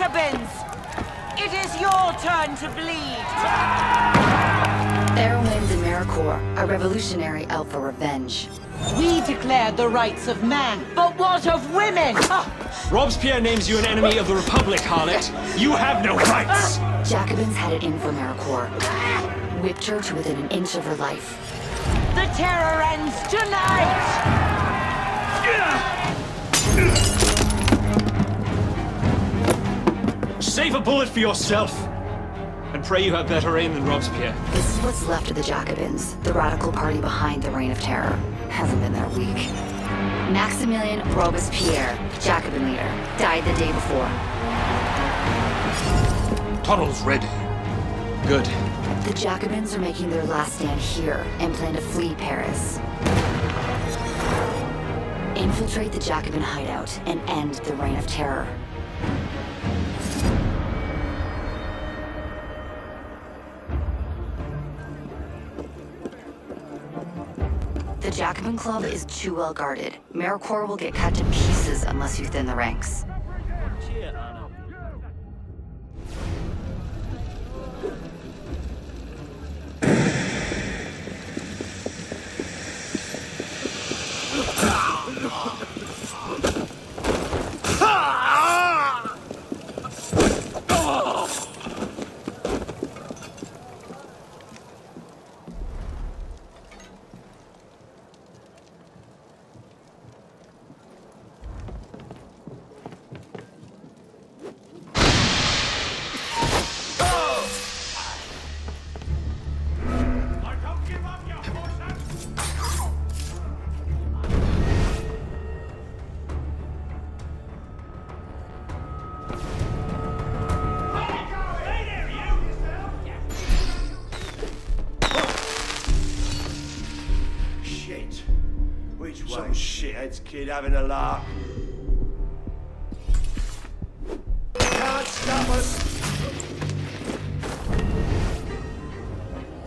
Jacobins! It is your turn to bleed! Erwin's and Maricore are revolutionary out for revenge. We declared the rights of man, but what of women? Robespierre names you an enemy of the Republic, harlot. You have no rights! Jacobins had it in for Maricore. Whipped her to within an inch of her life. The terror ends tonight! Save a bullet for yourself! And pray you have better aim than Robespierre. This is what's left of the Jacobins, the radical party behind the Reign of Terror. Hasn't been that weak. Maximilian Robespierre, Jacobin leader, died the day before. Tunnel's ready. Good. The Jacobins are making their last stand here and plan to flee Paris. Infiltrate the Jacobin hideout and end the Reign of Terror. The Club is too well guarded. Maricore will get cut to pieces unless you thin the ranks. Kid having a lark. Can't stop us.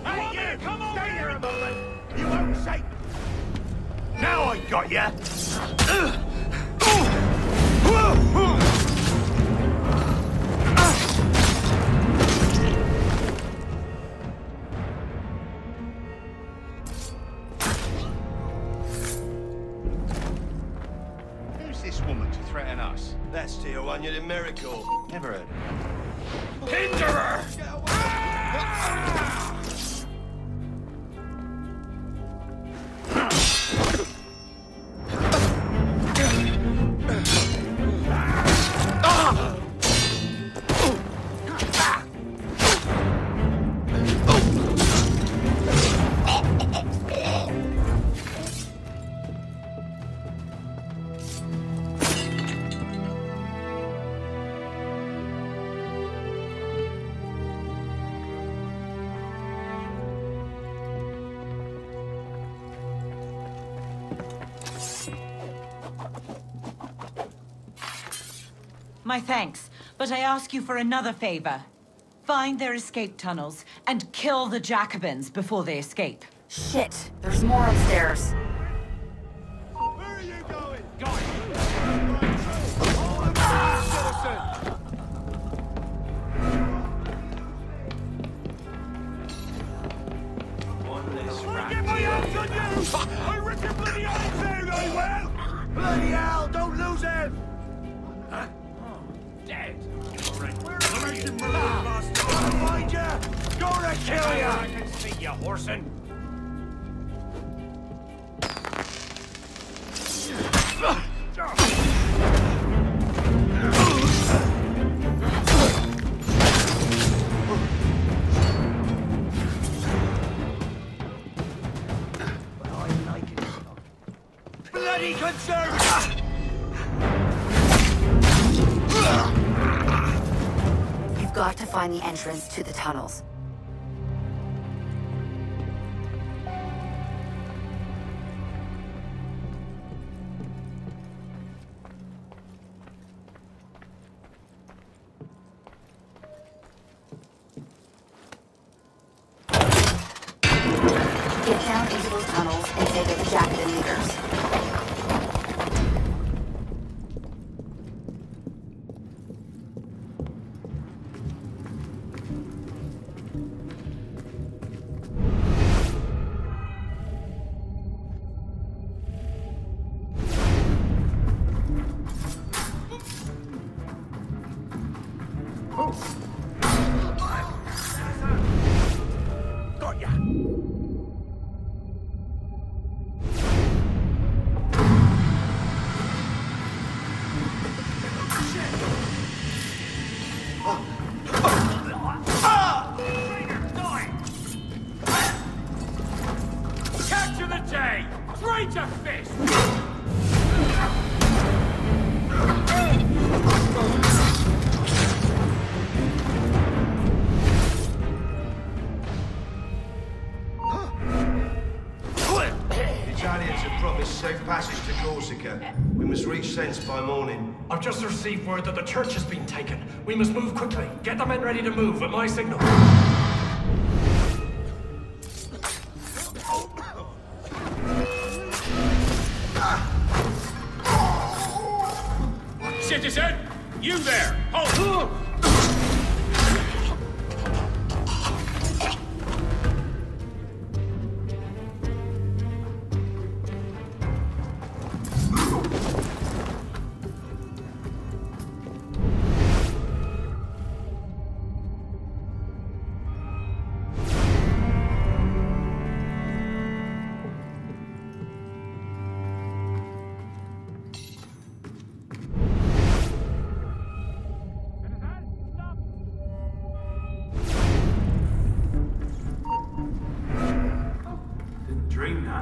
Hey, you! Come on! Stay there a moment! You won't say... Now I got ya! The you're miracle. Never heard. Hinder My thanks, but I ask you for another favor. Find their escape tunnels and kill the Jacobins before they escape. Shit, there's more upstairs. Where are you going? Going. Get my hands on you! I rip your bloody eyes out, I will! Bloody hell, don't lose him! Dead. Alright, where are you? I'll find ya! Gonna kill ya! I can see you, horsing. Find the entrance to the tunnels. Get down into those tunnels and take out the Jacobin leaders. To Corsica. We must reach Sens by morning. I've just received word that the church has been taken. We must move quickly. Get the men ready to move at my signal. Citizen! You there! Halt!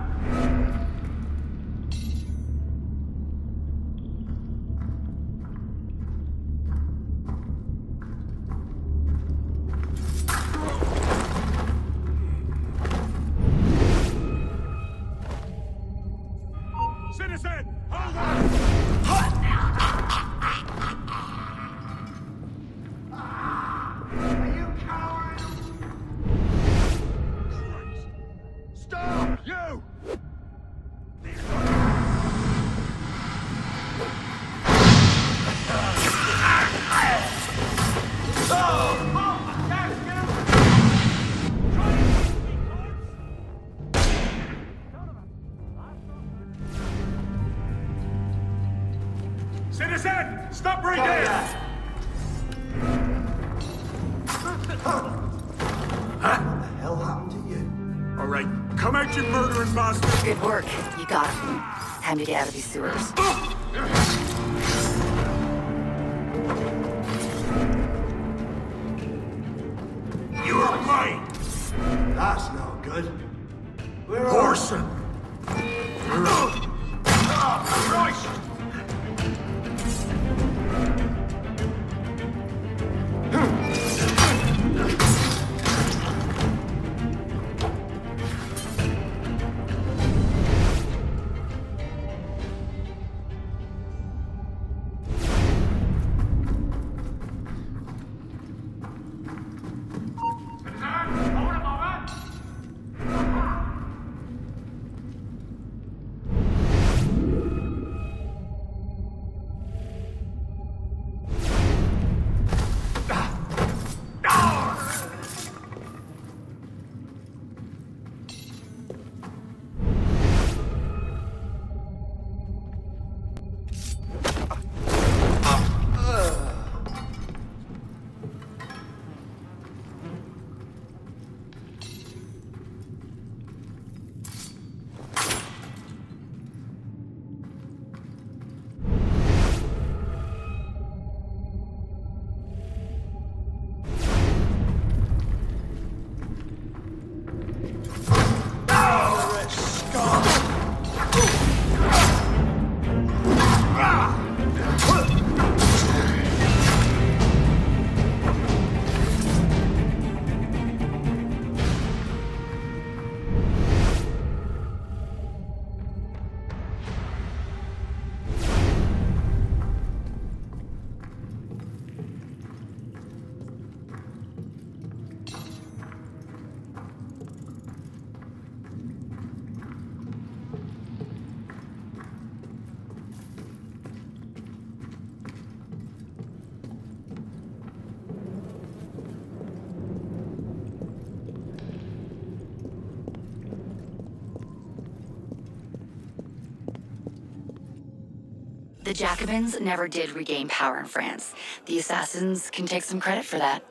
Dream All right, come out, you murdering bastard! Good work. You got him. Time to get out of these sewers. You are mine! That's not good. Where are Orson! The Jacobins never did regain power in France. The assassins can take some credit for that.